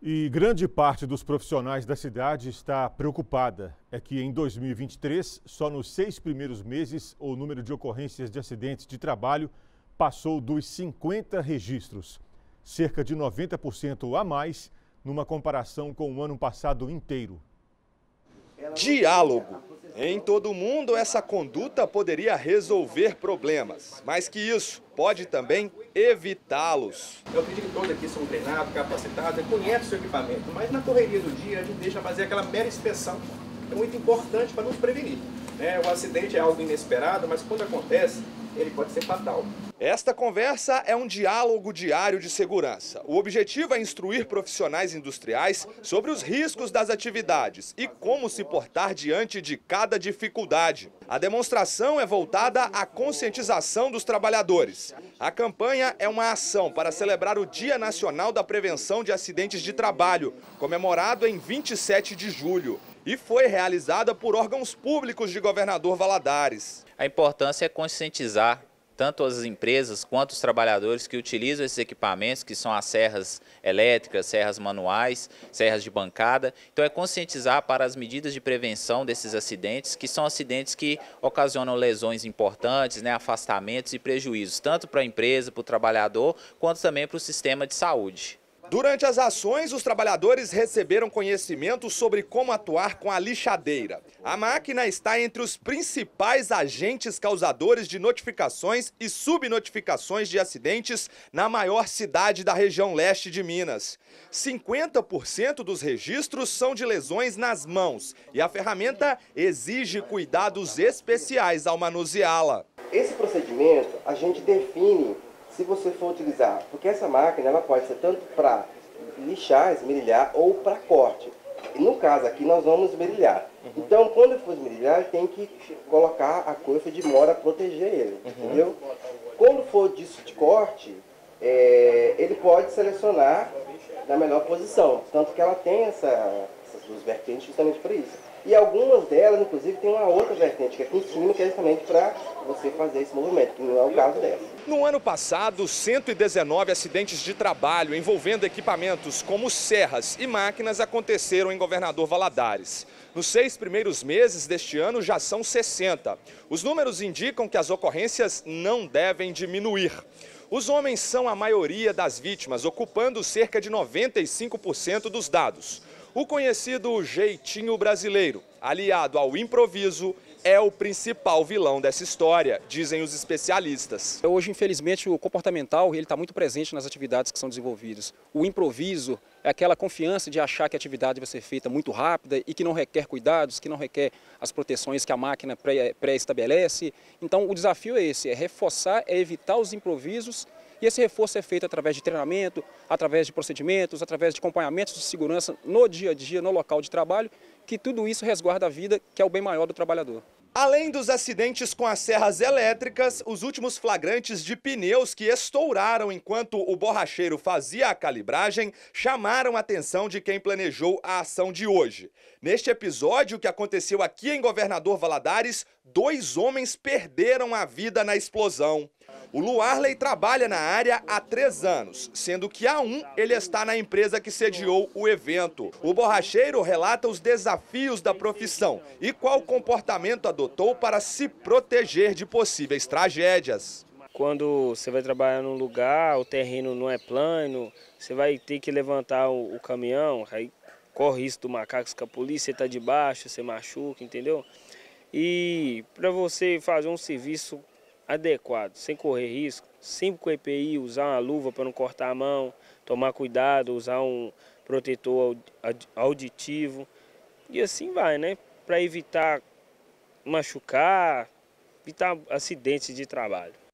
E grande parte dos profissionais da cidade está preocupada. É que em 2023, só nos seis primeiros meses, o número de ocorrências de acidentes de trabalho passou dos 50 registros, cerca de 90% a mais numa comparação com o ano passado inteiro. Diálogo. Em todo o mundo, essa conduta poderia resolver problemas, mas que isso pode também evitá-los. Eu acredito que todos aqui são treinados, capacitados, conhecem o seu equipamento, mas na correria do dia a gente deixa fazer aquela mera inspeção. É muito importante para nos prevenir. Né? O acidente é algo inesperado, mas quando acontece, ele pode ser fatal. Esta conversa é um diálogo diário de segurança. O objetivo é instruir profissionais industriais sobre os riscos das atividades e como se portar diante de cada dificuldade. A demonstração é voltada à conscientização dos trabalhadores. A campanha é uma ação para celebrar o Dia Nacional da Prevenção de Acidentes de Trabalho, comemorado em 27 de julho, e foi realizada por órgãos públicos de governador Valadares. A importância é conscientizar tanto as empresas quanto os trabalhadores que utilizam esses equipamentos, que são as serras elétricas, serras manuais, serras de bancada. Então é conscientizar para as medidas de prevenção desses acidentes, que são acidentes que ocasionam lesões importantes, né, afastamentos e prejuízos, tanto para a empresa, para o trabalhador, quanto também para o sistema de saúde. Durante as ações, os trabalhadores receberam conhecimento sobre como atuar com a lixadeira. A máquina está entre os principais agentes causadores de notificações e subnotificações de acidentes na maior cidade da região leste de Minas. 50% dos registros são de lesões nas mãos e a ferramenta exige cuidados especiais ao manuseá-la. Esse procedimento a gente define se você for utilizar, porque essa máquina ela pode ser tanto para lixar, esmerilhar ou para corte. E no caso aqui nós vamos esmerilhar. Uhum. Então quando for esmerilhar tem que colocar a coifa de mora proteger ele, uhum. entendeu? Quando for disso de corte, é, ele pode selecionar na melhor posição, tanto que ela tem essa, essas duas vertentes justamente para isso. E algumas delas, inclusive, tem uma outra vertente que é aqui cima, que é justamente para você fazer esse movimento, que não é o caso dessa. No ano passado, 119 acidentes de trabalho envolvendo equipamentos como serras e máquinas aconteceram em Governador Valadares. Nos seis primeiros meses deste ano já são 60. Os números indicam que as ocorrências não devem diminuir. Os homens são a maioria das vítimas, ocupando cerca de 95% dos dados. O conhecido jeitinho brasileiro, aliado ao improviso, é o principal vilão dessa história, dizem os especialistas. Hoje, infelizmente, o comportamental ele está muito presente nas atividades que são desenvolvidas. O improviso é aquela confiança de achar que a atividade vai ser feita muito rápida e que não requer cuidados, que não requer as proteções que a máquina pré-estabelece. Então, o desafio é esse, é reforçar, é evitar os improvisos e esse reforço é feito através de treinamento, através de procedimentos, através de acompanhamentos de segurança no dia a dia, no local de trabalho, que tudo isso resguarda a vida, que é o bem maior do trabalhador. Além dos acidentes com as serras elétricas, os últimos flagrantes de pneus que estouraram enquanto o borracheiro fazia a calibragem chamaram a atenção de quem planejou a ação de hoje. Neste episódio que aconteceu aqui em Governador Valadares, dois homens perderam a vida na explosão. O Luarley trabalha na área há três anos, sendo que há um ele está na empresa que sediou o evento. O borracheiro relata os desafios da profissão e qual comportamento adotou para se proteger de possíveis tragédias. Quando você vai trabalhar num lugar, o terreno não é plano, você vai ter que levantar o, caminhão, aí corre risco do macaco escapulir, você está debaixo, você machuca, entendeu? E para você fazer um serviço adequado, sem correr risco, sempre com EPI, usar uma luva para não cortar a mão, tomar cuidado, usar um protetor auditivo e assim vai, né? Para evitar machucar, evitar acidentes de trabalho.